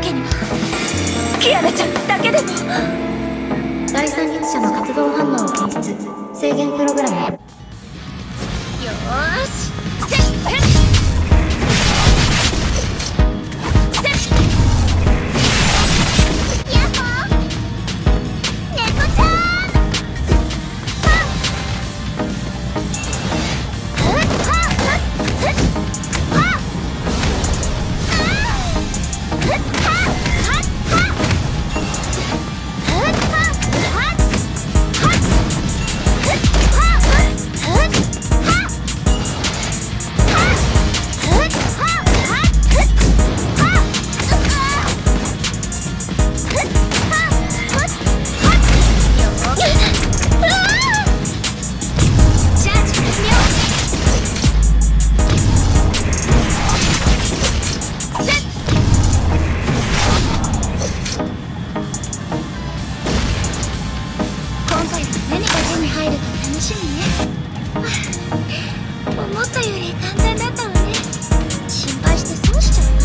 けには。キアナちゃんだけでも。第三発射の活動反応を検出。制限プログラム。楽しみね思ったより簡単だったわね心配して損しちゃうわ。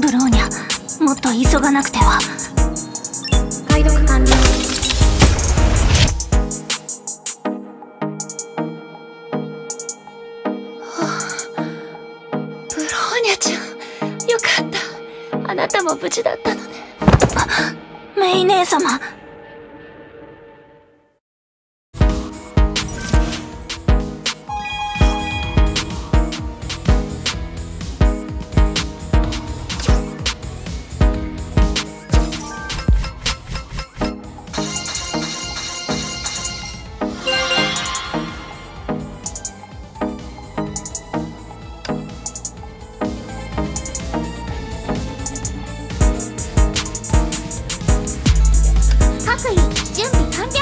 ブローニャもっと急がなくては解読完了あなたも無事だったのね。メイ姉様。位準備完了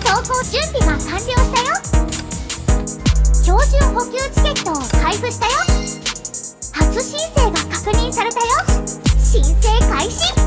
走行準備が完了したよ。標準補給チケットを配布したよ。初申請が確認されたよ。申請開始。